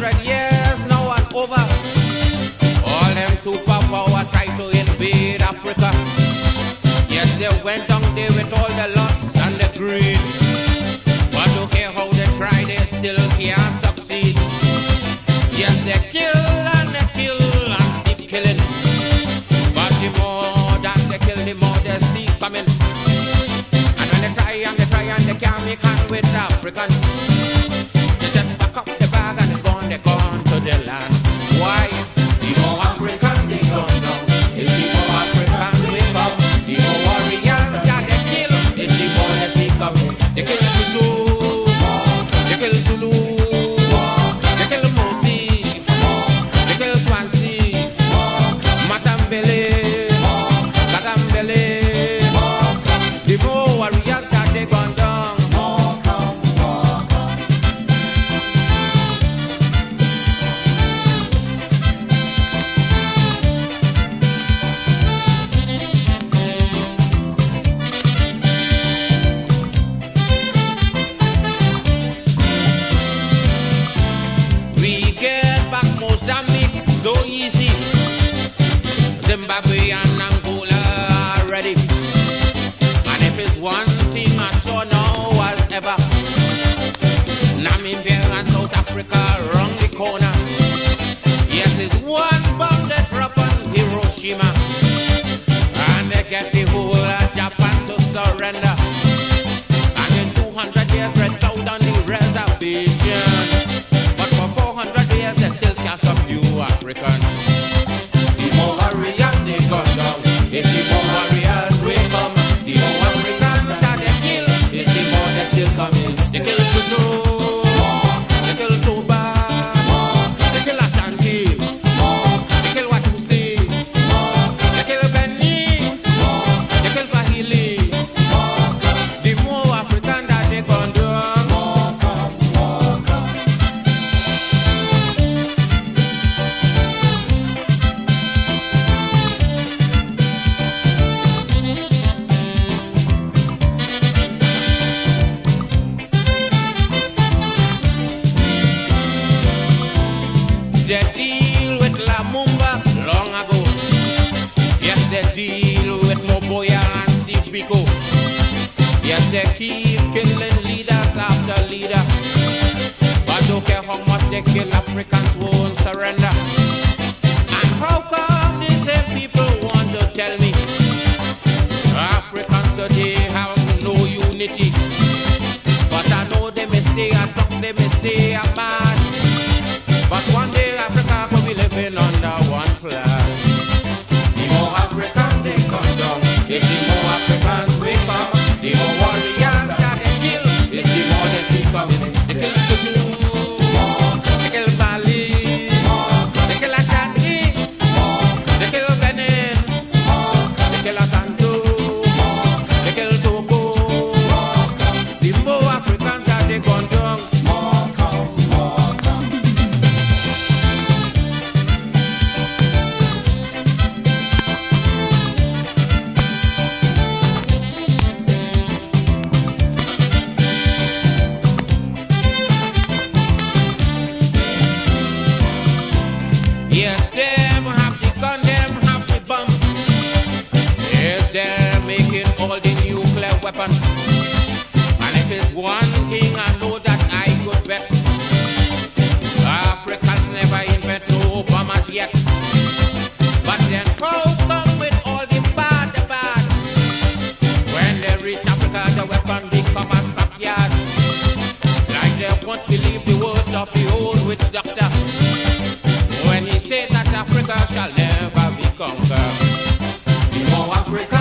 hundred years now and over. All them superpower try to invade Africa. Yes, they went down there with all the lust and the greed. But don't care how they try, they still can't succeed. Yes, they kill and they kill and keep killing. But the more that they kill, the more they see coming. And when they try and they try and they can't make hand with Africans. Zimbabwe and Angola are ready. And if it's one thing I sure know as ever, Namibia and South Africa round the corner. Yes, it's one bomb they drop on Hiroshima. And they get the whole of Japan to surrender. And in 200 years, red out on the reservation. But for 400 years, they still can't subdue African. They deal with long ago. Yes, they deal with and. Yes, they keep killing leaders after leader. But don't care how much they kill, Africans happen. And if it's one thing I know that I could bet, Africa's never invent no bombers yet. But then how come with all the bad, the bad? When they reach Africa, the weapon become a scrapyard. Like they won't believe the words of the old witch doctor. When he said that Africa shall never be conquered. The more Africa.